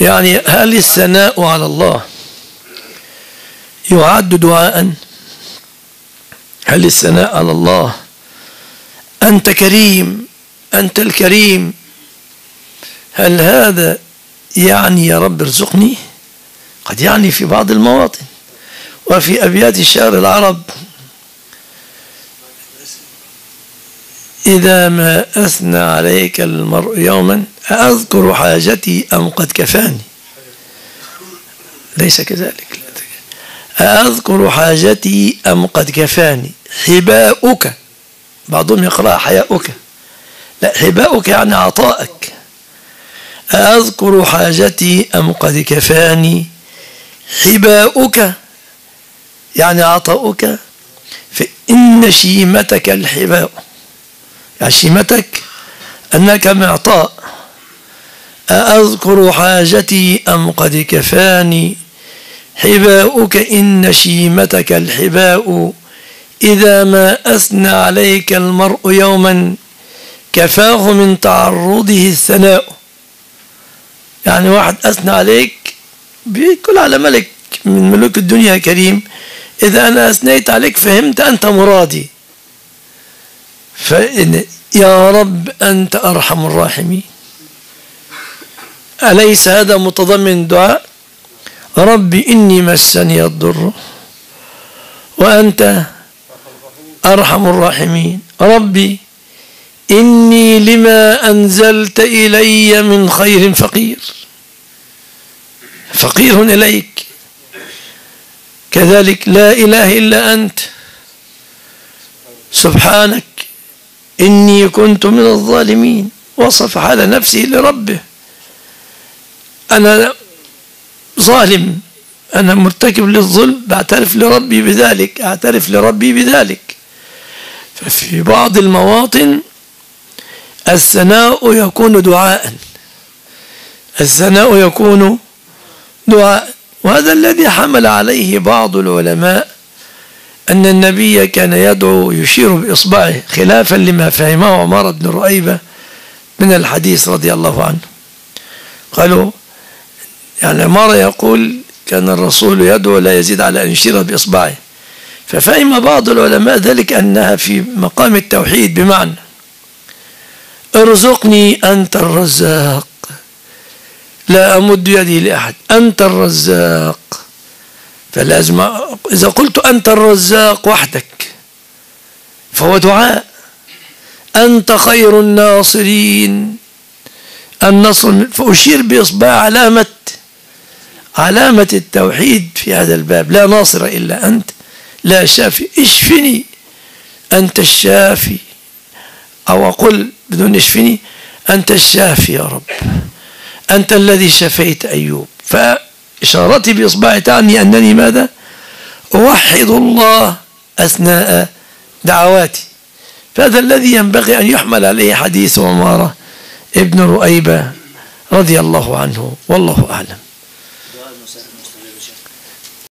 يعني هل الثناء على الله يعد دعاء؟ هل الثناء على الله؟ أنت كريم أنت الكريم. هل هذا يعني يا رب ارزقني؟ قد يعني في بعض المواطن وفي أبيات الشعر العرب. إذا ما أثنى عليك المرء يوما أذكر حاجتي أم قد كفاني؟ ليس كذلك. أذكر حاجتي أم قد كفاني؟ حباؤك. بعضهم يقرأ حياؤك. لا حباؤك يعني عطاءك أذكر حاجتي أم قد كفاني؟ حباؤك يعني عطاؤك. فإن شيمتك الحباء. يعني شيمتك أنك معطاء. أأذكر حاجتي أم قد كفاني؟ حباؤك إن شيمتك الحباء. إذا ما أثنى عليك المرء يوما كفاه من تعرضه الثناء. يعني واحد أثنى عليك بيقول على ملك من ملوك الدنيا كريم إذا أنا أثنيت عليك فهمت أنت مرادي. فإن يا رب أنت أرحم الراحمين. أليس هذا متضمن دعاء؟ رب إني مسني الضر وأنت أرحم الراحمين. ربي إني لما أنزلت إلي من خير فقير. فقير إليك. كذلك لا إله إلا أنت. سبحانك. إني كنت من الظالمين. وصف حال نفسه لربه. أنا ظالم. أنا مرتكب للظلم. بعترف لربي بذلك. أعترف لربي بذلك. ففي بعض المواطن الثناء يكون دعاء. الثناء يكون دعاء. وهذا الذي حمل عليه بعض العلماء أن النبي كان يدعو يشير بإصبعه خلافا لما فهمه عمر بن رؤيبة من الحديث رضي الله عنه. قالوا يعني عمر يقول كان الرسول يدعو لا يزيد على أن يشير بإصبعه. ففهم بعض العلماء ذلك أنها في مقام التوحيد بمعنى. ارزقني أنت الرزاق. لا أمد يدي لأحد. أنت الرزاق. فلازم إذا قلت أنت الرزاق وحدك فهو دعاء. أنت خير الناصرين. النصر فأشير بإصبع علامة علامة التوحيد في هذا الباب. لا ناصر إلا أنت لا شافي. اشفني أنت الشافي. أو أقول بدون اشفني أنت الشافي يا رب. أنت الذي شفيت أيوب. فإشارتي بإصبعي تعني أنني ماذا؟ أوحد الله أثناء دعواتي. فهذا الذي ينبغي أن يحمل عليه حديث عمارة ابن رؤيبة رضي الله عنه والله أعلم.